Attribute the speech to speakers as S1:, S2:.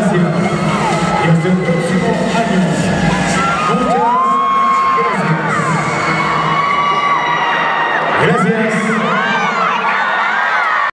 S1: gracias.